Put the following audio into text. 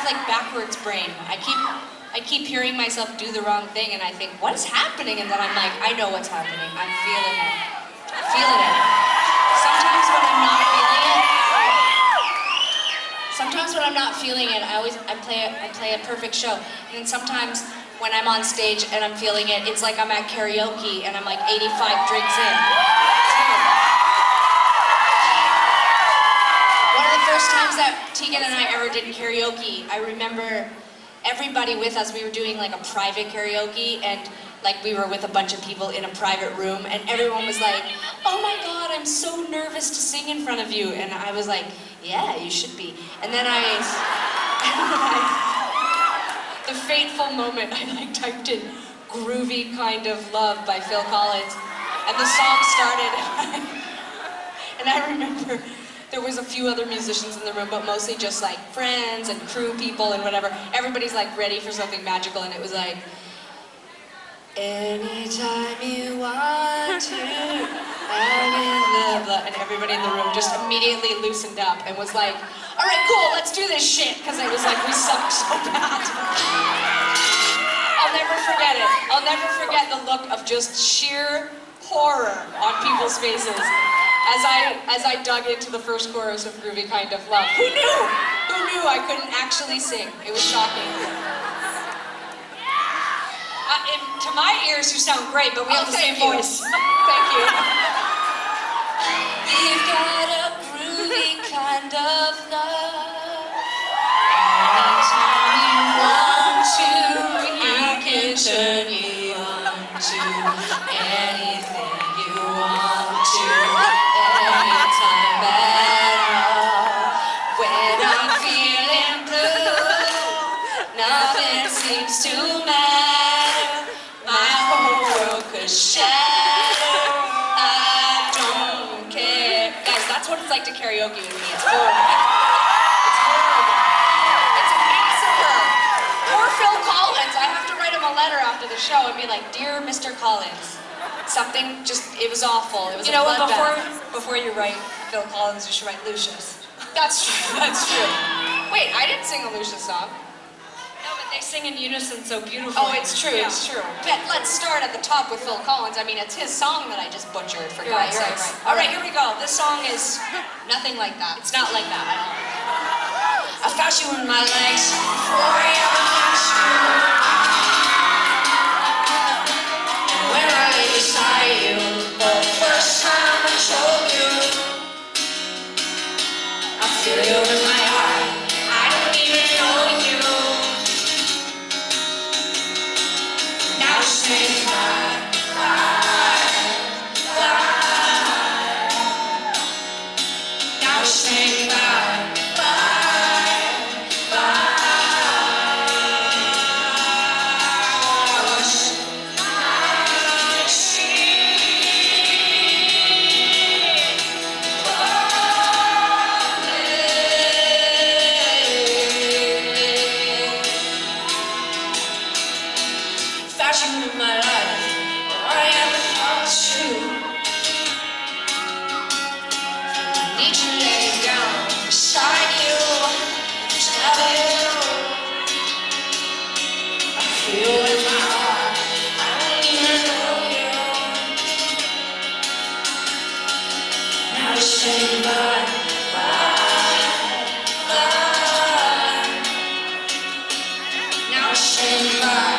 have like backwards brain. I keep I keep hearing myself do the wrong thing and I think, what is happening? And then I'm like, I know what's happening. I'm feeling it. I'm feeling it. Sometimes when I'm not feeling it, sometimes when I'm not feeling it, I always I play I play a perfect show. And then sometimes when I'm on stage and I'm feeling it, it's like I'm at karaoke and I'm like 85 drinks in. Times that Tegan and I ever did karaoke, I remember everybody with us, we were doing like a private karaoke and like we were with a bunch of people in a private room and everyone was like, oh my god, I'm so nervous to sing in front of you. And I was like, yeah, you should be. And then I, the fateful moment, I like typed in groovy kind of love by Phil Collins and the song started and I remember there was a few other musicians in the room, but mostly just like friends and crew people and whatever. Everybody's like ready for something magical, and it was like, anytime you want to, love, blah," and everybody in the room just immediately loosened up and was like, all right, cool, let's do this shit, because it was like we sucked so bad. I'll never forget it. I'll never forget the look of just sheer horror on people's faces as I as I dug into the first chorus of Groovy Kind of Love. Who knew? Who knew I couldn't actually sing? It was shocking. Uh, to my ears, you sound great, but we have Oh, the same you. voice. Thank you. We've got a groovy kind of love. Anytime you want to, you can turn me on to to karaoke with me. It's horrible. It's horrible. It's a massacre. Poor Phil Collins. I have to write him a letter after the show and be like, Dear Mr. Collins, something just, it was awful. It was You a know what? Before bloodbath." before you write Phil Collins, you should write Lucius. That's true. That's true. Wait, I didn't sing a Lucius song. They sing in unison so beautifully. Oh, it's true. Yeah. It's true. But let's start at the top with Phil Collins. I mean, it's his song that I just butchered for God's you're right, right. All right, here we go. This song is Nothing like that. It's not like that. at all. I've got you in my legs before you were in my